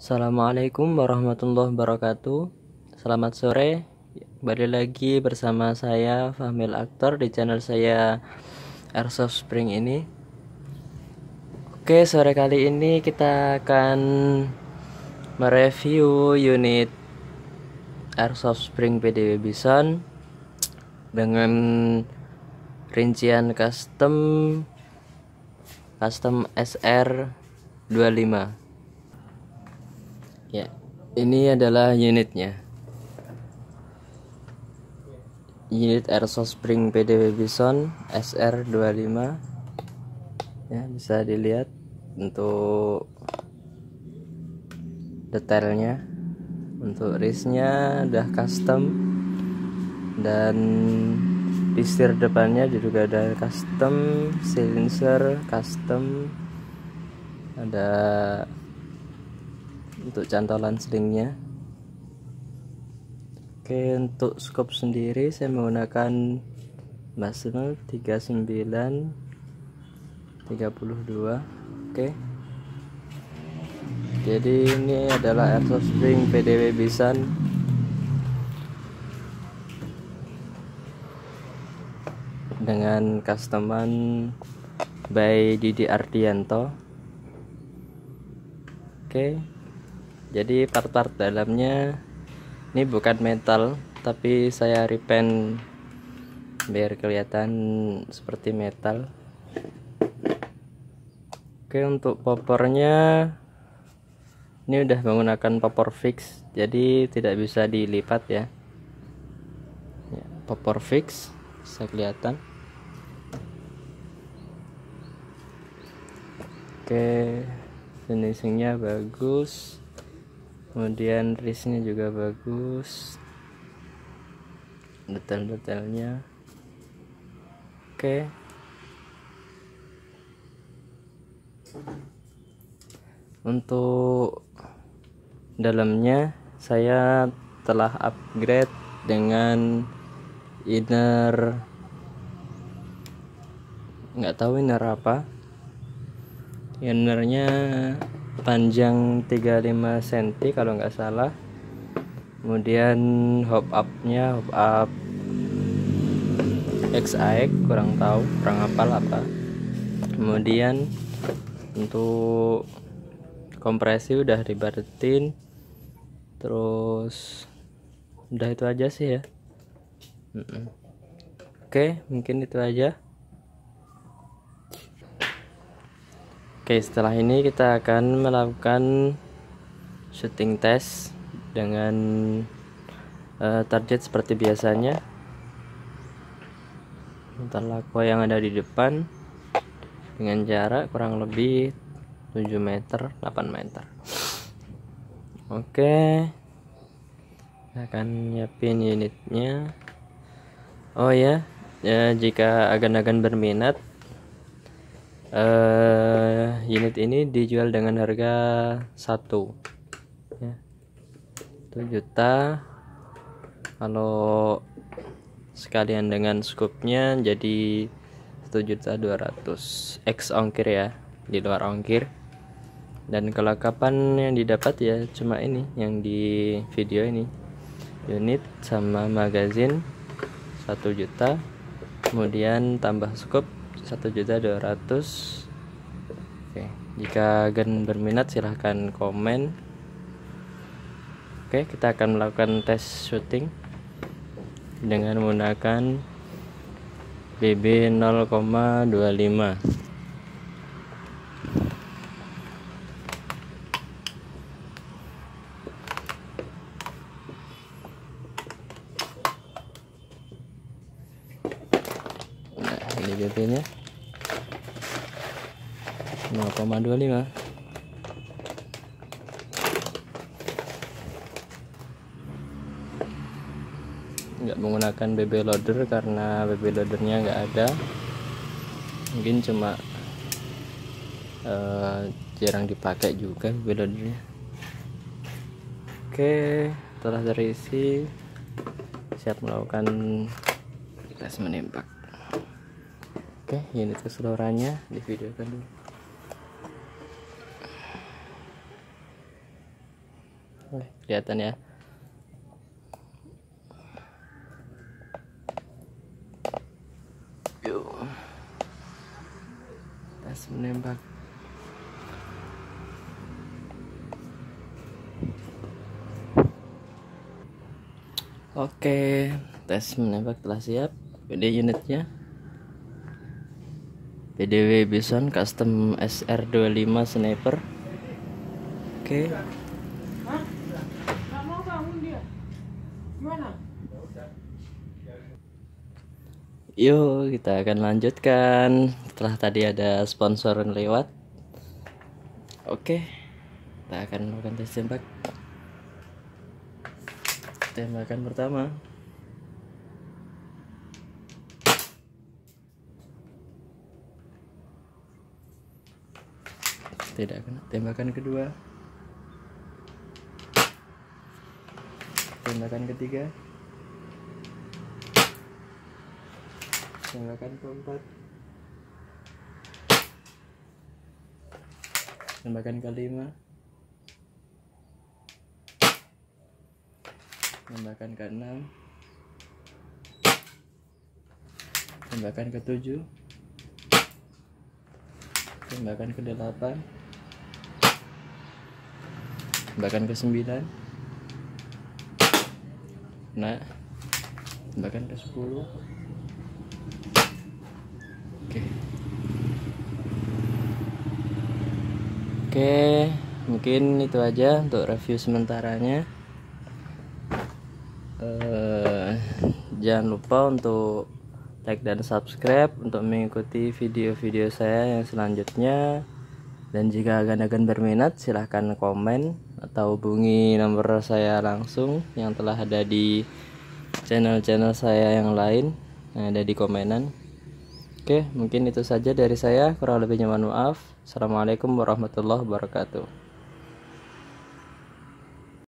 Assalamualaikum warahmatullahi wabarakatuh. Selamat sore. Kembali lagi bersama saya Fahmil Aktor di channel saya Airsoft Spring ini. Oke sore kali ini kita akan mereview unit Airsoft Spring PDW Bison dengan rincian custom custom SR 25 Ya, ini adalah unitnya. Unit Airsoft Spring PDW Bison SR25. Ya, bisa dilihat untuk detailnya. Untuk wristnya udah custom dan di depannya juga ada custom silencer custom ada untuk cantolan slingnya oke untuk scope sendiri saya menggunakan maximal 39 32 oke. Jadi ini adalah airsoft spring PDW Bisan. Dengan customan by Didi Ardianto. Oke jadi part-part dalamnya ini bukan metal tapi saya repaint biar kelihatan seperti metal. Oke untuk popornya ini udah menggunakan popor fix jadi tidak bisa dilipat ya, ya popor fix bisa kelihatan. Oke finishingnya bagus kemudian wristnya juga bagus. Detail-detailnya. Oke. Untuk dalamnya saya telah upgrade dengan inner nggak tahu inner apa. Innernya panjang 35 cm kalau nggak salah. Kemudian hop upnya hop up. XAX kurang tahu kurang hafal apa. Kemudian untuk kompresi udah dibaratin terus udah itu aja sih ya. Oke mungkin itu aja Oke setelah ini kita akan melakukan shooting test dengan uh, target seperti biasanya. Lakwa yang ada di depan. Dengan jarak kurang lebih 7 meter 8 meter. Oke. Akan nyiapin unitnya. Oh ya, ya jika agan-agan berminat uh, unit ini dijual dengan harga satu. Ya. 1 juta. Kalau sekalian dengan scoopnya jadi 1 juta 200 X ongkir ya di luar ongkir. Dan kelengkapan yang didapat ya cuma ini yang di video ini. Unit sama magazin 1 juta kemudian tambah scoop 1 juta 200 Oke jika gen berminat silahkan komen. Oke kita akan melakukan tes shooting dengan menggunakan BB 0,25 BB nya 0,25 nggak menggunakan BB loader karena BB loadernya nggak ada. Mungkin cuma uh, jarang dipakai juga BB loadernya. Oke telah terisi. Siap melakukan tes menembak Oke, unit keseluruhannya di video dulu. Oke, kelihatan ya yuk menembak Oke, tes menembak telah siap. PD unitnya. PDW Bison Custom SR25 Sniper. Oke. Yuk, kita akan lanjutkan. Setelah tadi ada sponsor yang lewat. Oke. Kita akan melakukan tes tembak tembakan pertama tidak kena. Tembakan kedua. Tembakan ketiga. Tembakan keempat. Tembakan kelima. Tembakan ke-6 tembakan ke-7 tembakan ke-8 tembakan ke-9 nah tembakan ke-10 oke. Oke mungkin itu aja untuk review sementaranya. Uh, jangan lupa untuk like dan subscribe untuk mengikuti video-video saya yang selanjutnya. Dan jika agan-agan berminat silahkan komen atau hubungi nomor saya langsung yang telah ada di channel-channel saya yang lain yang ada di komenan. Oke mungkin itu saja dari saya. Kurang lebihnya mohon maaf. Assalamualaikum warahmatullahi wabarakatuh